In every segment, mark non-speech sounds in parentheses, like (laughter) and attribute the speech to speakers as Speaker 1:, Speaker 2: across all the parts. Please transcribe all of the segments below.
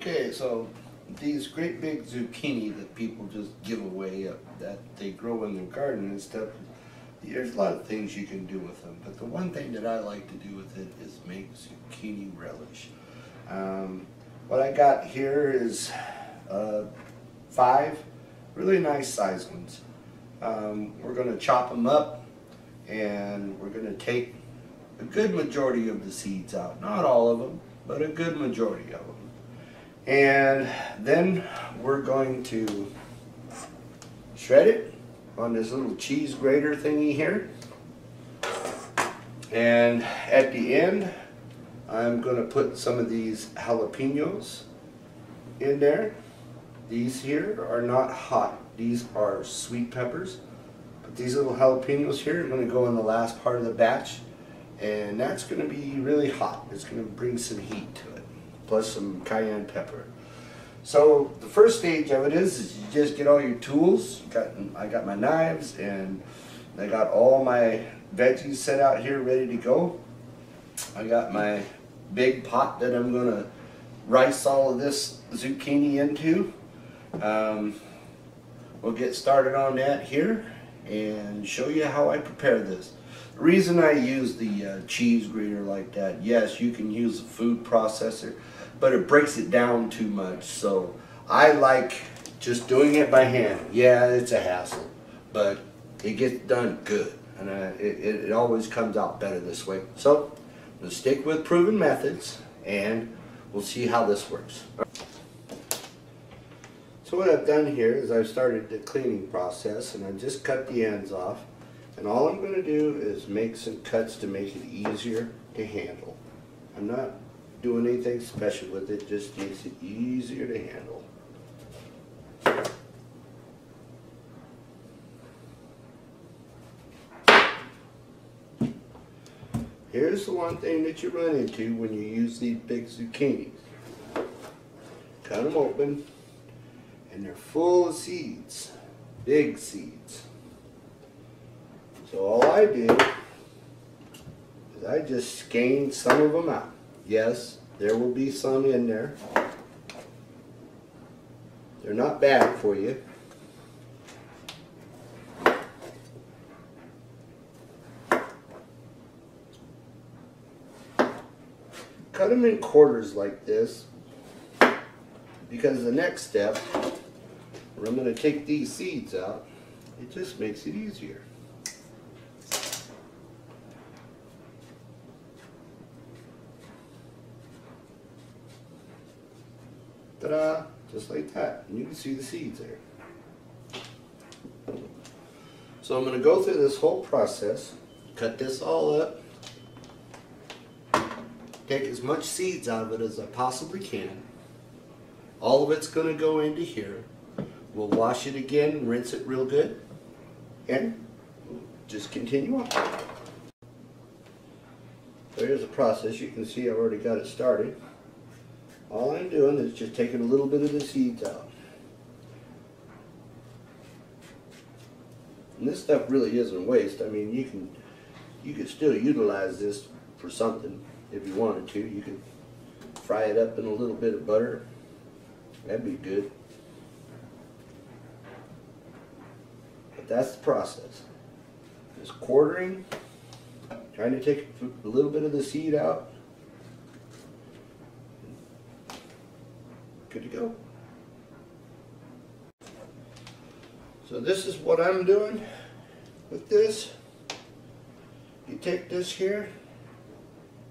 Speaker 1: Okay, so these great big zucchini that people just give away uh, that they grow in their garden and stuff, there's a lot of things you can do with them. But the one thing that I like to do with it is make zucchini relish. Um, what I got here is uh, five really nice sized ones. Um, we're going to chop them up and we're going to take a good majority of the seeds out. Not all of them, but a good majority of them. And then we're going to shred it on this little cheese grater thingy here. And at the end, I'm going to put some of these jalapenos in there. These here are not hot. These are sweet peppers. But these little jalapenos here are going to go in the last part of the batch. And that's going to be really hot. It's going to bring some heat. Plus some cayenne pepper. So the first stage of it is, is you just get all your tools. Got, I got my knives and I got all my veggies set out here ready to go. I got my big pot that I'm going to rice all of this zucchini into. Um, we'll get started on that here and show you how I prepare this. The reason I use the uh, cheese grater like that, yes, you can use a food processor, but it breaks it down too much. So I like just doing it by hand. Yeah, it's a hassle, but it gets done good. And uh, it, it always comes out better this way. So let's stick with proven methods and we'll see how this works. So what I've done here is I've started the cleaning process and I've just cut the ends off. And all I'm going to do is make some cuts to make it easier to handle. I'm not doing anything special with it, just makes it easier to handle. Here's the one thing that you run into when you use these big zucchinis. Cut them open, and they're full of seeds, big seeds. So all I do is I just skein some of them out. Yes, there will be some in there. They're not bad for you. Cut them in quarters like this because the next step, where I'm going to take these seeds out, it just makes it easier. Just like that. And you can see the seeds there. So I'm going to go through this whole process, cut this all up, take as much seeds out of it as I possibly can. All of it's going to go into here. We'll wash it again, rinse it real good, and just continue on. There's the process. You can see I've already got it started. All I'm doing is just taking a little bit of the seeds out. And this stuff really isn't waste. I mean, you can you could still utilize this for something if you wanted to. You could fry it up in a little bit of butter. That'd be good. But that's the process. Just quartering, trying to take a little bit of the seed out. Good to go. So this is what I'm doing with this. You take this here,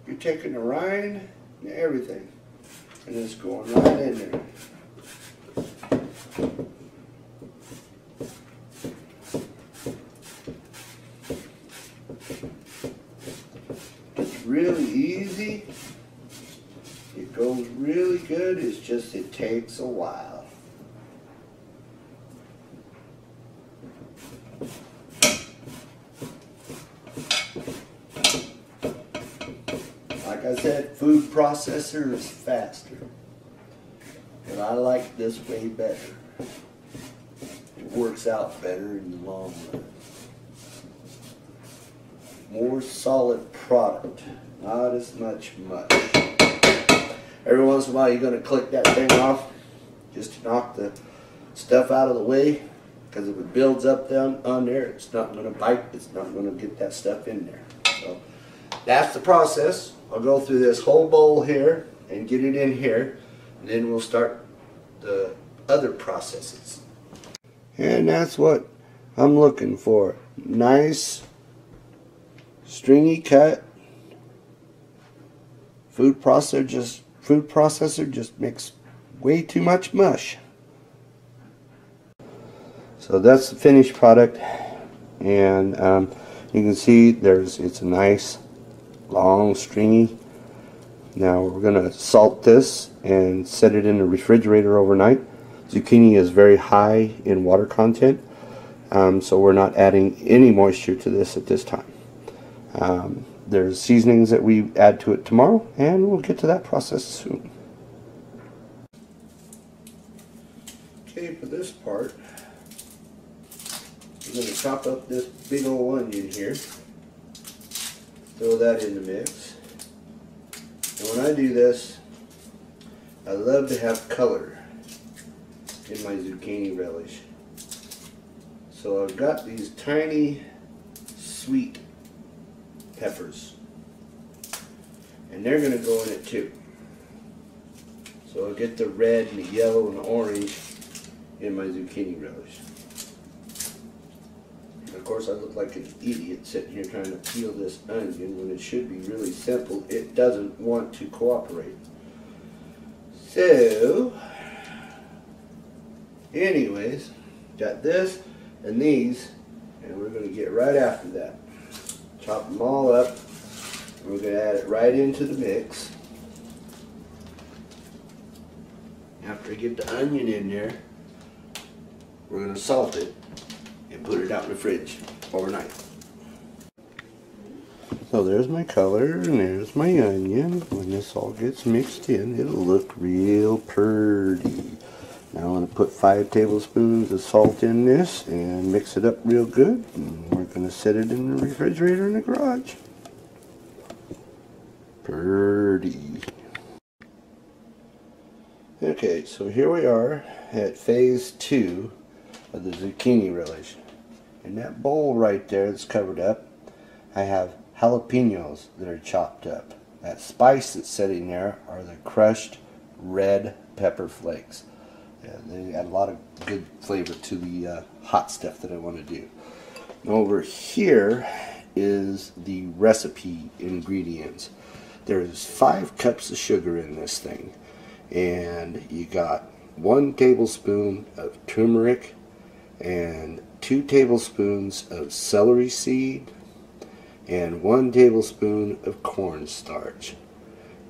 Speaker 1: you're taking the rind and everything, and it's going right in there. It's really easy. It goes really good, it's just it takes a while. Like I said, food processor is faster. And I like this way better. It works out better in the long run. More solid product, not as much mush. Every once in a while, you're going to click that thing off just to knock the stuff out of the way. Because if it builds up down on there, it's not going to bite. It's not going to get that stuff in there. So that's the process. I'll go through this whole bowl here and get it in here. And then we'll start the other processes. And that's what I'm looking for. Nice, stringy cut. Food processor just food processor just makes way too much mush. So that's the finished product, and um, you can see there's it's a nice, long, stringy. Now we're gonna salt this and set it in the refrigerator overnight. Zucchini is very high in water content, um, so we're not adding any moisture to this at this time. Um, there's seasonings that we add to it tomorrow, and we'll get to that process soon. Okay, for this part, I'm going to chop up this big old onion here. Throw that in the mix. And when I do this, I love to have color in my zucchini relish. So I've got these tiny sweet peppers. And they're going to go in it too. So I'll get the red and the yellow and the orange in my zucchini relish. And of course I look like an idiot sitting here trying to peel this onion when it should be really simple. It doesn't want to cooperate. So, anyways, got this and these, and we're going to get right after that. Chop them all up. We're going to add it right into the mix. After I get the onion in there, we're going to salt it and put it out in the fridge overnight. So there's my color and there's my onion. When this all gets mixed in, it'll look real pretty. Now I'm going to put five tablespoons of salt in this and mix it up real good. Going to set it in the refrigerator in the garage. Pretty. Okay, so here we are at phase two of the zucchini relish. In that bowl right there that's covered up, I have jalapenos that are chopped up. That spice that's sitting there are the crushed red pepper flakes. Yeah, they add a lot of good flavor to the uh, hot stuff that I want to do. Over here is the recipe ingredients. There's five cups of sugar in this thing. And you got one tablespoon of turmeric and two tablespoons of celery seed and one tablespoon of cornstarch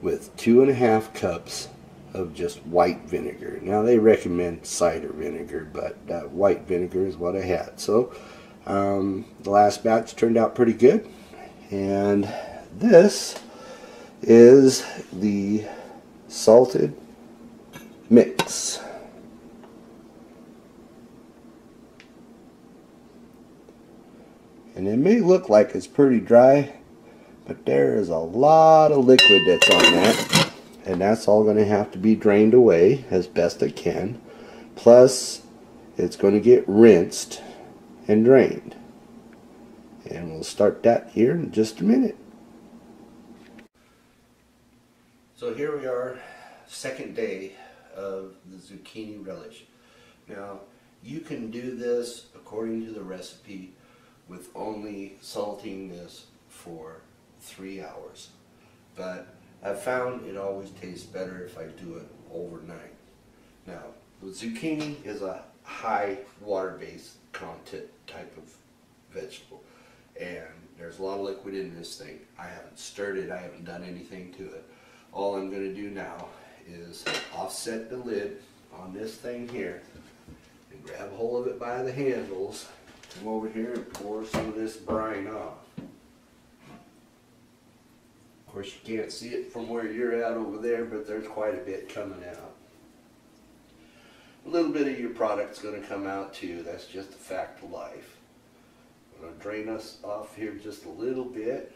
Speaker 1: with two and a half cups of just white vinegar. Now they recommend cider vinegar, but uh, white vinegar is what I had. So um, the last batch turned out pretty good. And this is the salted mix. And it may look like it's pretty dry, but there is a lot of liquid that's on that. And that's all going to have to be drained away as best it can. Plus, it's going to get rinsed and drained. And we'll start that here in just a minute. So here we are, second day of the zucchini relish. Now, you can do this according to the recipe with only salting this for three hours. But I've found it always tastes better if I do it overnight. Now, the zucchini is a high water-based content type of vegetable. And there's a lot of liquid in this thing. I haven't stirred it, I haven't done anything to it. All I'm going to do now is offset the lid on this thing here and grab a hold of it by the handles come over here and pour some of this brine off. Of course you can't see it from where you're at over there but there's quite a bit coming out a little bit of your product's going to come out too. That's just a fact of life. I'm going to drain us off here just a little bit.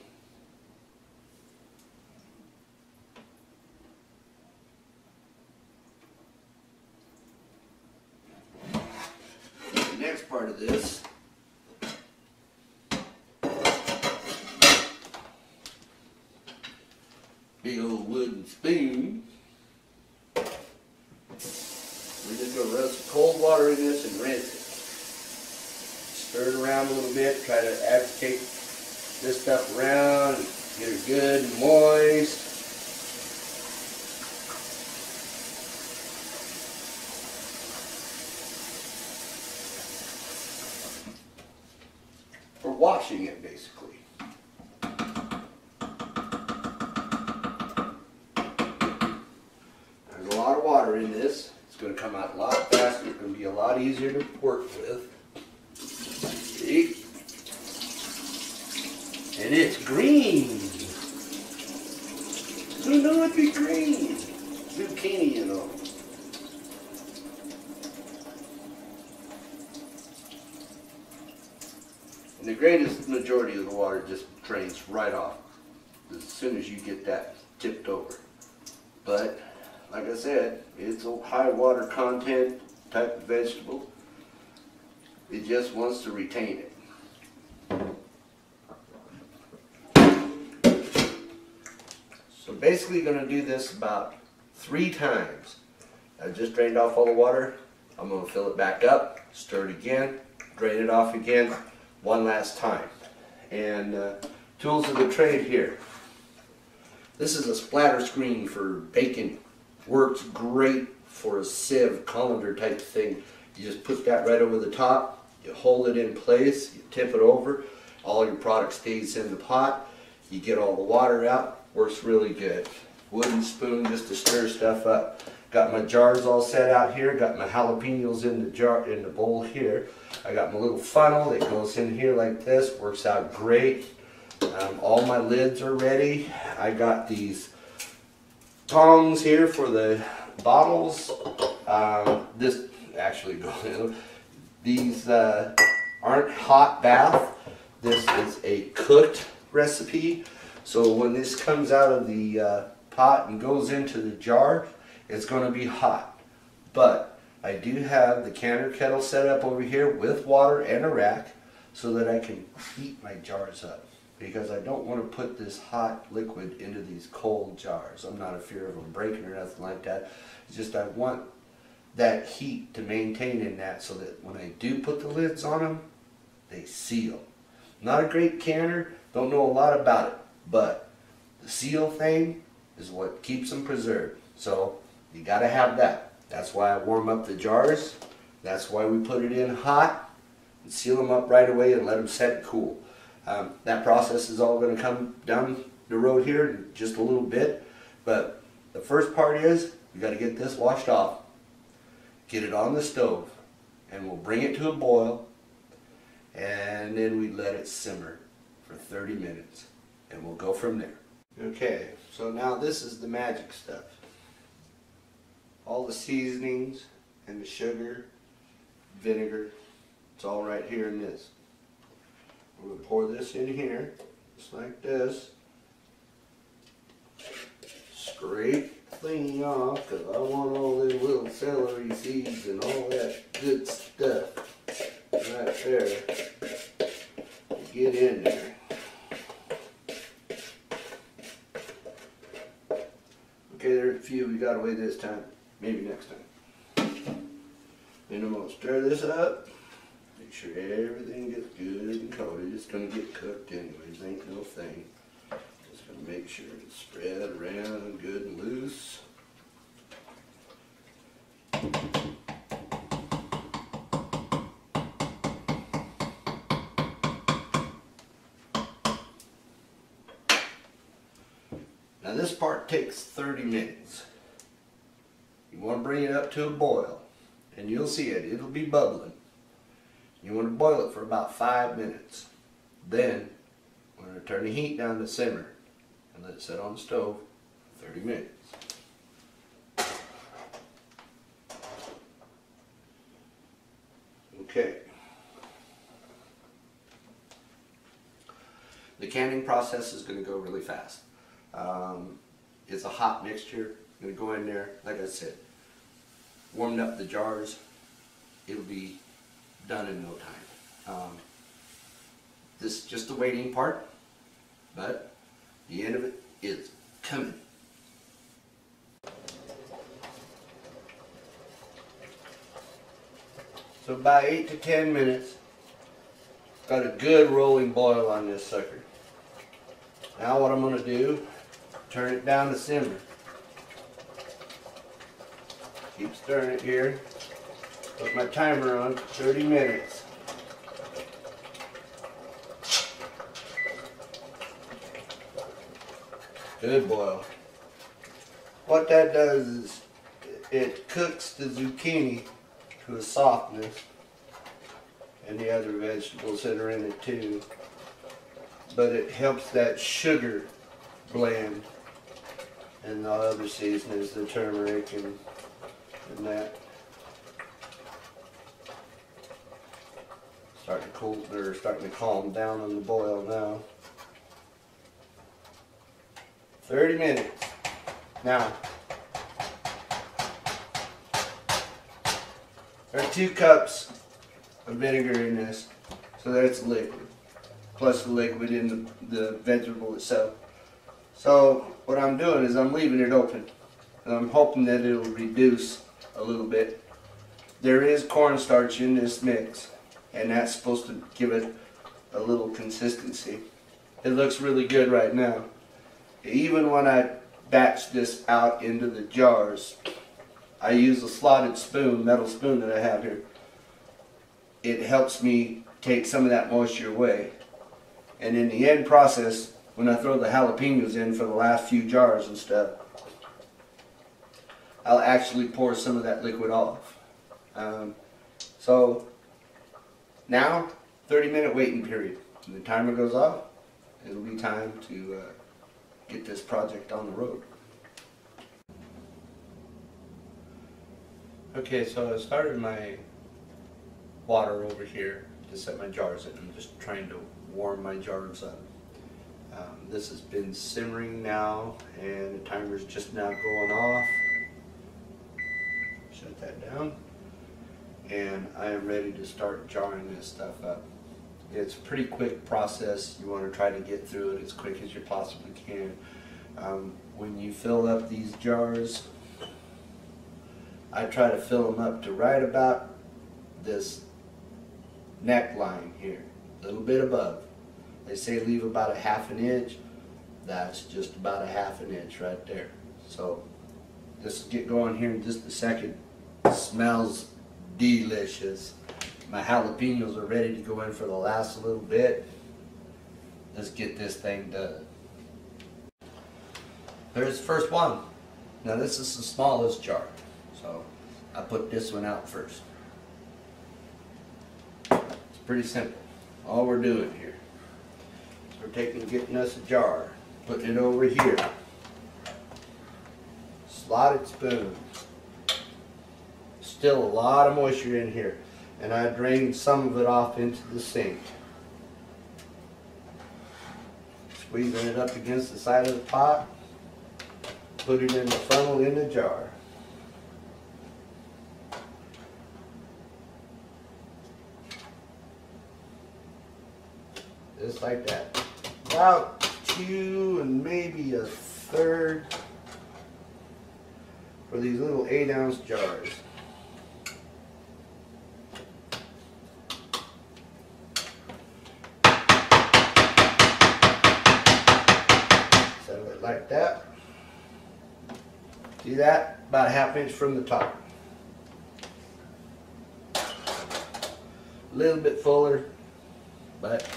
Speaker 1: The next part of this big old wooden spoon water in this and rinse it. Stir it around a little bit, try to agitate this stuff around, get it good and moist. For washing it basically. There's a lot of water in this. It's going to come out a lot faster. It's going to be a lot easier to work with. See? And it's green. Who knew it'd be green? Zucchini, you know. And the greatest majority of the water just drains right off as soon as you get that tipped over. But like I said, it's a high water content type of vegetable. It just wants to retain it. So basically gonna do this about three times. I just drained off all the water. I'm gonna fill it back up, stir it again, drain it off again, one last time. And uh, tools of the trade here. This is a splatter screen for baking. Works great for a sieve, colander type thing. You just put that right over the top, you hold it in place, you tip it over, all your product stays in the pot, you get all the water out, works really good. Wooden spoon just to stir stuff up. Got my jars all set out here, got my jalapenos in the jar in the bowl here. I got my little funnel that goes in here like this, works out great. Um, all my lids are ready. I got these tongs here for the bottles. Um, this actually (laughs) goes. These uh, aren't hot bath. This is a cooked recipe. So when this comes out of the uh, pot and goes into the jar, it's going to be hot. But I do have the canner kettle set up over here with water and a rack so that I can heat my jars up because I don't want to put this hot liquid into these cold jars. I'm not a fear of them breaking or nothing like that. It's just I want that heat to maintain in that so that when I do put the lids on them, they seal. Not a great canner, don't know a lot about it, but the seal thing is what keeps them preserved. So you got to have that. That's why I warm up the jars. That's why we put it in hot and seal them up right away and let them set cool. Um, that process is all going to come down the road here in just a little bit. But the first part is we got to get this washed off, get it on the stove, and we'll bring it to a boil, and then we let it simmer for 30 minutes, and we'll go from there. Okay, so now this is the magic stuff. All the seasonings and the sugar, vinegar, it's all right here in this. We're going to pour this in here, just like this. Scrape the thing off, because I want all them little celery seeds and all that good stuff right there to get in there. Okay, there's a few we got away this time. Maybe next time. Then I'm going to stir this up. Make sure everything gets good and coated. It's going to get cooked anyways, ain't no thing. Just going to make sure it's spread around good and loose. Now this part takes 30 minutes. You want to bring it up to a boil and you'll see it, it'll be bubbling. You want to boil it for about five minutes. Then, we're going to turn the heat down to simmer and let it sit on the stove for 30 minutes. Okay. The canning process is going to go really fast. Um, it's a hot mixture. I'm going to go in there, like I said, warmed up the jars. It'll be done in no time. Um, this just the waiting part, but the end of it is coming. So by 8 to 10 minutes, got a good rolling boil on this sucker. Now what I'm going to do, turn it down to simmer. Keep stirring it here. Put my timer on 30 minutes. Good boil. What that does is it cooks the zucchini to a softness and the other vegetables that are in it too. But it helps that sugar blend and the other seasonings, the turmeric and, and that. Starting to cool, they're starting to calm down on the boil now. 30 minutes. Now, there are two cups of vinegar in this, so that's liquid, plus the liquid in the, the vegetable itself. So what I'm doing is I'm leaving it open, and I'm hoping that it'll reduce a little bit. There is cornstarch in this mix, and that's supposed to give it a little consistency. It looks really good right now. Even when I batch this out into the jars, I use a slotted spoon, metal spoon that I have here. It helps me take some of that moisture away. And in the end process, when I throw the jalapenos in for the last few jars and stuff, I'll actually pour some of that liquid off. Um, so now, 30 minute waiting period. When the timer goes off, it'll be time to uh, get this project on the road. Okay, so I started my water over here to set my jars in. I'm just trying to warm my jars up. Um, this has been simmering now and the timer's just now going off. Shut that down. And I am ready to start jarring this stuff up. It's a pretty quick process. You want to try to get through it as quick as you possibly can. Um, when you fill up these jars, I try to fill them up to right about this neckline here, a little bit above. They say leave about a half an inch. That's just about a half an inch right there. So will get going here in just a second. It smells delicious. My jalapenos are ready to go in for the last little bit. Let's get this thing done. There's the first one. Now this is the smallest jar. So I put this one out first. It's pretty simple. All we're doing here we're taking, getting us a jar, putting it over here. Slotted spoon. Still a lot of moisture in here and I drained some of it off into the sink. Squeezing it up against the side of the pot, put it in the funnel in the jar. Just like that. About two and maybe a third for these little eight ounce jars. like that. See that? About a half inch from the top. A little bit fuller, but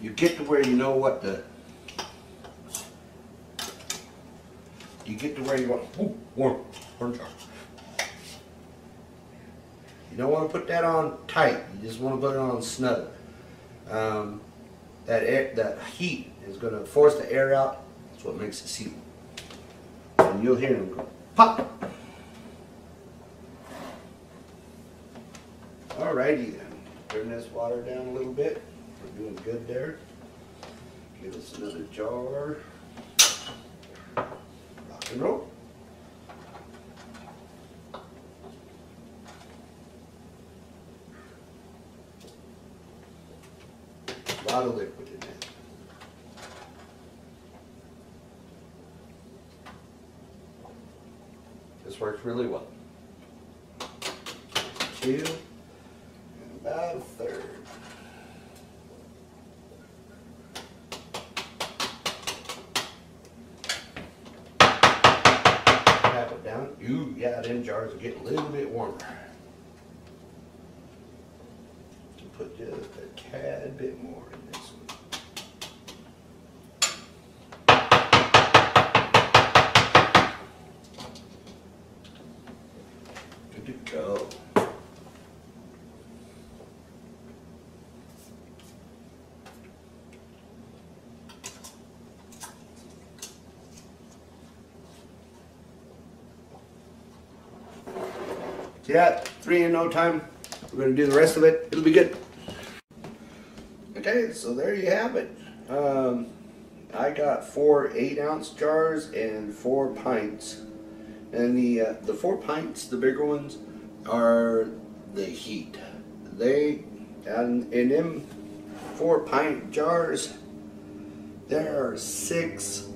Speaker 1: you get to where you know what the you get to where you want ooh, warm, warm. You don't want to put that on tight. You just want to put it on snug. Um, that air, that heat is going to force the air out. That's what makes it seal. And you'll hear them go pop. Alrighty then. Turn this water down a little bit. We're doing good there. Give us another jar. Rock and roll. A lot of liquid in there. This works really well. two, and about a third. Tap it down. Ooh, yeah, them jars are getting a little bit warmer. To put just a tad bit more in this one. Good to go. That? Three in no time. We're gonna do the rest of it. It'll be good. Okay, so there you have it. Um, I got four eight ounce jars and four pints. And the uh, the four pints, the bigger ones, are the heat. They and in them four pint jars, there are six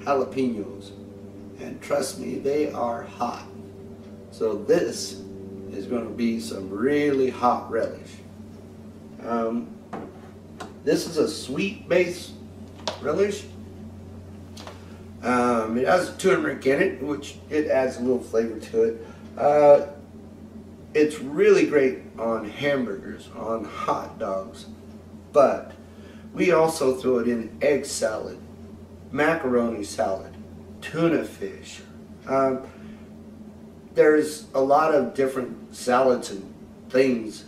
Speaker 1: jalapenos, and trust me, they are hot. So this is going to be some really hot relish. Um, this is a sweet base relish. Um, it has turmeric in it, which it adds a little flavor to it. Uh, it's really great on hamburgers, on hot dogs, but we also throw it in egg salad, macaroni salad, tuna fish. Um, there's a lot of different salads and things.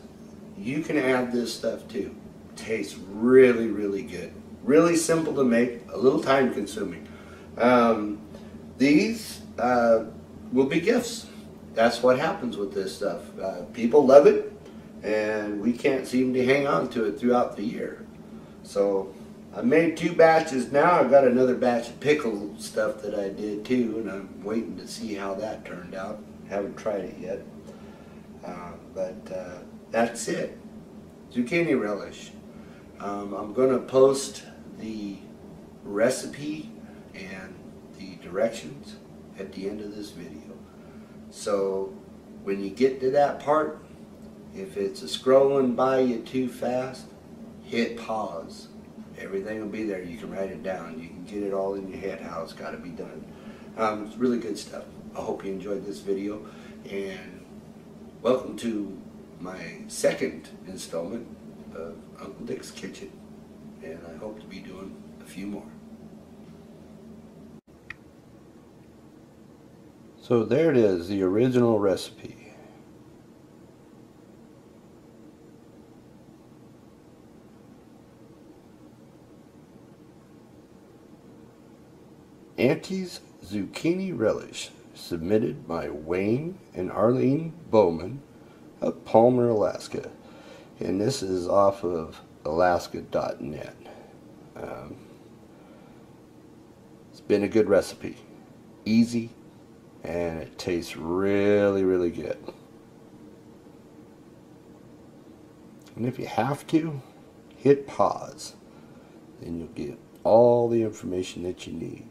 Speaker 1: You can add this stuff too. Tastes really, really good. Really simple to make, a little time consuming. Um, these uh, will be gifts. That's what happens with this stuff. Uh, people love it, and we can't seem to hang on to it throughout the year. So I made two batches now. I've got another batch of pickle stuff that I did too, and I'm waiting to see how that turned out. Haven't tried it yet. Uh, but uh, that's it. Zucchini relish. Um, I'm going to post the recipe and the directions at the end of this video. So when you get to that part, if it's a scrolling by you too fast, hit pause. Everything will be there. You can write it down. You can get it all in your head how it's got to be done. Um, it's really good stuff. I hope you enjoyed this video and welcome to my second installment of Uncle Dick's Kitchen and I hope to be doing a few more. So there it is, the original recipe. Auntie's Zucchini Relish, submitted by Wayne and Arlene Bowman of Palmer, Alaska. And this is off of alaska.net. Um, it's been a good recipe. Easy, and it tastes really, really good. And if you have to, hit pause. Then you'll get all the information that you need.